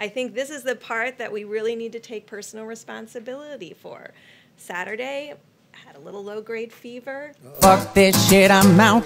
I think this is the part that we really need to take personal responsibility for. Saturday, I had a little low grade fever. Fuck this shit, I'm out.